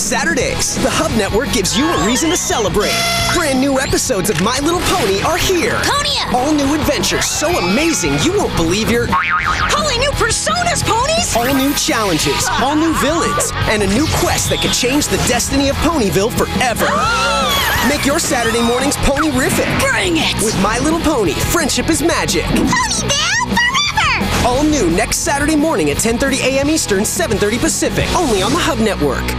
Saturdays. The Hub Network gives you a reason to celebrate. Brand new episodes of My Little Pony are here. Ponya! All new adventures so amazing you won't believe your Holy new personas, ponies! all new challenges, all new villains, and a new quest that could change the destiny of Ponyville forever. Make your Saturday mornings pony-rific. Bring it! With My Little Pony, friendship is magic. Ponyville forever! All new next Saturday morning at 10:30 a.m. Eastern, 7:30 Pacific, only on the Hub Network.